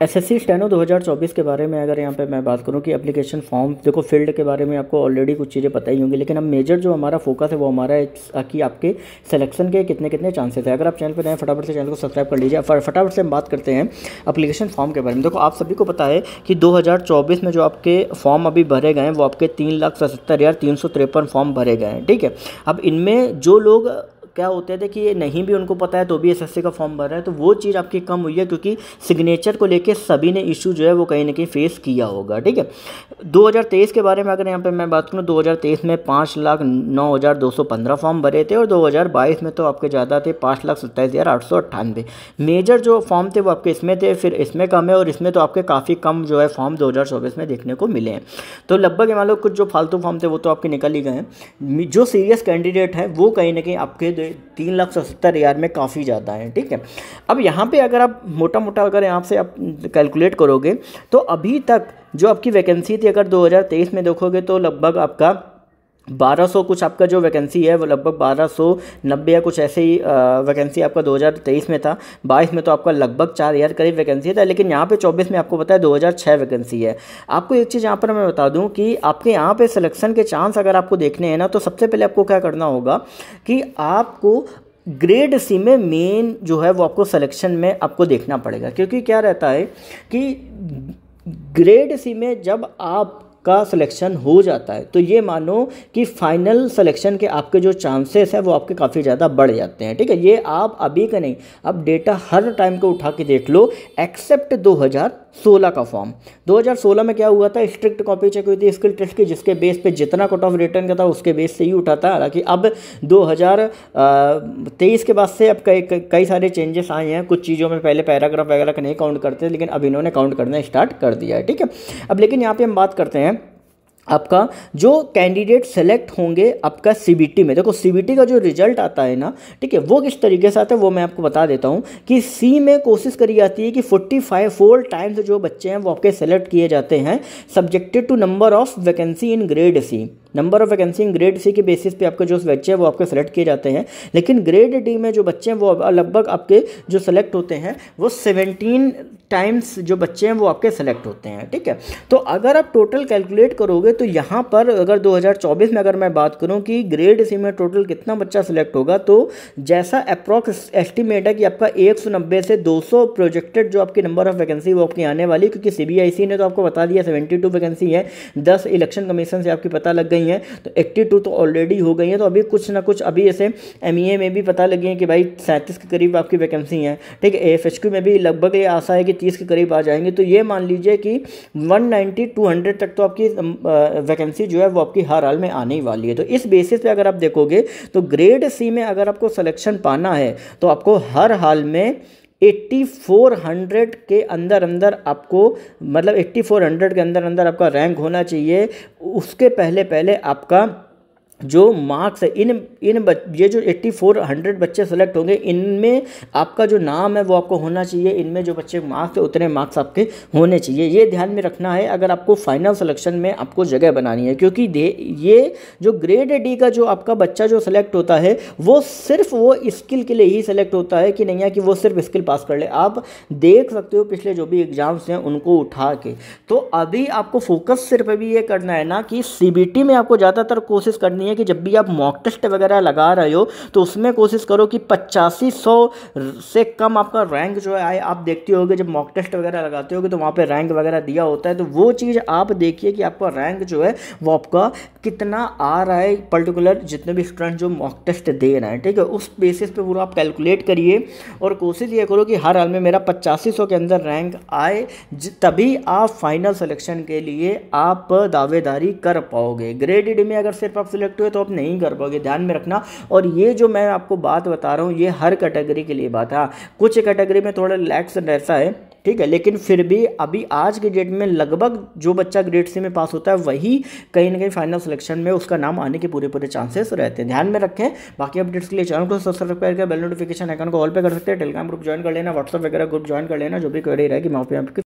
S S C steno दो हज़ार चौबीस के बारे में अगर यहाँ पे मैं बात करूँ कि एप्लीकेशन फॉर्म देखो फ़ील्ड के बारे में आपको ऑलरेडी कुछ चीज़ें पता ही होंगी, लेकिन अब मेजर जो हमारा फोकस है वो हमारा है कि आपके सिलेक्शन के कितने कितने चांसेस है। अगर आप चैनल पर नए फटाफट से चैनल को सब्सक्राइब कर लीजिए। फटाफट से हम बात करते हैं अप्लीकेशन फॉर्म के बारे में। देखो, आप सभी को पता है कि दो हज़ार चौबीस में जो आपके फॉर्म अभी भरे गए हैं, वो आपके तीन लाख सतहत्तर हज़ार तीन सौ तिरपन फॉर्म भरे गए हैं, ठीक है? अब इनमें जो लोग क्या होते थे कि ये नहीं भी उनको पता है तो भी एसएससी का फॉर्म भर रहा है तो वो चीज़ आपकी कम हुई है क्योंकि सिग्नेचर को लेके सभी ने इशू जो है वो कहीं ना कहीं फेस किया होगा, ठीक है? 2023 के बारे में अगर यहाँ पे मैं बात करूँ 2023 में पाँच लाख नौ हज़ार दो सौ पंद्रह फॉर्म भरे थे और 2022 में तो आपके ज़्यादा थे पाँच लाख सत्ताईस हज़ार आठ सौ अट्ठानवे। मेजर जो फॉर्म थे वो आपके इसमें थे, फिर इसमें कम है और इसमें तो आपके काफ़ी कम जो है फॉर्म दो हज़ार चौबीस में देखने को मिले हैं। तो लगभग मान लो कुछ जो फालतू फॉर्म थे वो तो आपके निकल ही गए हैं। जो सीरियस कैंडिडेट है, वो कहीं ना कहीं आपके तीन लाख सत्तर हज़ार में काफ़ी ज़्यादा है, ठीक है? अब यहाँ पे अगर आप मोटा मोटा अगर यहाँ से आप कैलकुलेट करोगे तो अभी तक जो आपकी वैकेंसी थी अगर 2023 में देखोगे तो लगभग आपका 1200 कुछ आपका जो वैकेंसी है, वो लगभग 1290 या कुछ ऐसे ही वैकेंसी आपका 2023 में था। 22 में तो आपका लगभग चार हज़ार करीब वैकेंसी था, लेकिन यहाँ पे 24 में आपको पता है 2006 वैकेंसी है। आपको एक चीज़ यहाँ पर मैं बता दूँ कि आपके यहाँ पे सिलेक्शन के चांस अगर आपको देखने हैं ना तो सबसे पहले आपको क्या करना होगा कि आपको ग्रेड सी में मेन जो है वो आपको सिलेक्शन में आपको देखना पड़ेगा। क्योंकि क्या रहता है कि ग्रेड सी में जब आप का सिलेक्शन हो जाता है। तो ये मानो कि फाइनल सिलेक्शन के आपके जो चांसेस है, वो आपके काफ़ी ज़्यादा बढ़ जाते हैं, ठीक है? ये आप अभी का नहीं अब डेटा हर टाइम को उठा के देख लो एक्सेप्ट 2016 का फॉर्म 2016 में क्या हुआ था? स्ट्रिक्ट कॉपी चेक हुई थी स्किल टेस्ट की, जिसके बेस पे जितना कट ऑफ़ रिटर्न का था, उसके बेस से ही उठा था। हालाँकि अब 2023 के बाद से अब कई कई सारे चेंजेस आए हैं। कुछ चीज़ों में पहले पैराग्राफ वगैरह का नहीं काउंट करते, लेकिन अब इन्होंने काउंट करना स्टार्ट कर दिया है, ठीक है? अब लेकिन यहाँ पर हम बात करते हैं आपका जो कैंडिडेट सेलेक्ट होंगे आपका सीबीटी में। देखो सीबीटी का जो रिज़ल्ट आता है ना, ठीक है, वो किस तरीके से आता है, वो मैं आपको बता देता हूँ कि सी में कोशिश करी जाती है कि 45 फाइव फोर टाइम्स जो बच्चे हैं वो आपके सेलेक्ट किए जाते हैं subjected to number of vacancy in grade C number of vacancy grade C के बेसिस पे आपके जो बच्चे हैं, वो आपके सेलेक्ट किए जाते हैं। लेकिन ग्रेड डी में जो बच्चे हैं, वो लगभग आपके जो सेलेक्ट होते हैं, वो सेवनटीन टाइम्स जो बच्चे हैं, वो आपके सेलेक्ट होते हैं, ठीक है? तो अगर आप टोटल कैलकुलेट करोगे तो यहाँ पर अगर 2024 में अगर मैं बात करूँ कि ग्रेड सी में टोटल कितना बच्चा सेलेक्ट होगा तो जैसा अप्रॉक्स एस्टिमेट है कि आपका एक सौ नब्बे से दो सौ प्रोजेक्टेड जो आपकी नंबर ऑफ़ वैकेंसी वो आपकी आने वाली क्योंकि सीबीआईसी ने तो आपको बता दिया सेवेंटी वैकेंसी है, दस इलेक्शन कमीशन से आपकी पता लग गई गई हैं तो एट्टी टू तो ऑलरेडी हो गई हैं तो अभी कुछ ना कुछ अभी ऐसे एम e में भी पता लगी है कि भाई सैंतीस के करीब आपकी वैकेंसी हैं। ठीक है ए में भी लगभग ये आशा है कि तीस के करीब आ जाएँगे। तो ये मान लीजिए कि वन नाइन्टी तक तो आपकी वैकेंसी जो है वो आपकी हर हाल में आने ही वाली है। तो इस बेसिस पे अगर आप देखोगे तो ग्रेड सी में अगर आपको सिलेक्शन पाना है तो आपको हर हाल में एट्टी फोर हंड्रेड के अंदर अंदर आपको मतलब एट्टी फोर हंड्रेड के अंदर अंदर आपका रैंक होना चाहिए। उसके पहले पहले आपका जो मार्क्स है, इन इन ये जो एट्टी फोर हंड्रेड बच्चे सेलेक्ट होंगे, इनमें आपका जो नाम है वो आपको होना चाहिए। इनमें जो बच्चे मार्क्स है, उतने मार्क्स आपके होने चाहिए। ये ध्यान में रखना है, अगर आपको फाइनल सिलेक्शन में आपको जगह बनानी है, क्योंकि ये जो ग्रेड डी का जो आपका बच्चा जो सेलेक्ट होता है, वो सिर्फ़ वो स्किल के लिए ही सेलेक्ट होता है कि नहीं है कि वो सिर्फ़ स्किल पास कर ले। आप देख सकते हो पिछले जो भी एग्ज़ाम्स हैं, उनको उठा के। तो अभी आपको फोकस सिर्फ़ अभी ये करना है ना कि सीबीटी में आपको ज़्यादातर कोशिश करनी कि जब भी आप मॉक टेस्ट वगैरह लगा रहे हो तो उसमें कोशिश करो कि पचासी सौ से कम आपका रैंक जो है आप देखते होगे, जब मॉक टेस्ट वगैरह लगाते होगे तो वहाँ पे रैंक वगैरह दिया होता है। तो वो चीज़ आप देखिए कि आपका रैंक जो है, वो आपका कितना आ रहा है पर्टिकुलर जितने भी स्टूडेंट जो मॉक टेस्ट दे रहे हैं, ठीक है? उस बेसिस पे पूरा आप कैलकुलेट करिए और कोशिश ये करो कि हर हाल में मेरा पचासी सौ के अंदर रैंक आए तभी आप फाइनल सिलेक्शन के लिए आप दावेदारी कर पाओगे। ग्रेड डी में अगर सिर्फ़ आप सिलेक्ट हुए तो आप नहीं कर पाओगे ध्यान में रखना। और ये जो मैं आपको बात बता रहा हूँ ये हर कैटेगरी के लिए बात है। हाँ, कुछ कैटेगरी में थोड़ा लैक्स रहता है ठीक है लेकिन फिर भी अभी आज के डेट में लगभग जो बच्चा ग्रेड सी में पास होता है वही कहीं ना कहीं फाइनल सिलेक्शन में उसका नाम आने के पूरे पूरे चांसेस रहते हैं। ध्यान में रखें बाकी अपडेट्स के लिए चैनल को सब्सक्राइब करके बेल नोटिफिकेशन आइकन को ऑल पे कर सकते हैं। टेलीग्राम ग्रुप ज्वाइन कर लेना व्हाट्सअप वगैरह ग्रुप ज्वाइन कर लेना जो भी क्वेरी रहेगी पे आपकी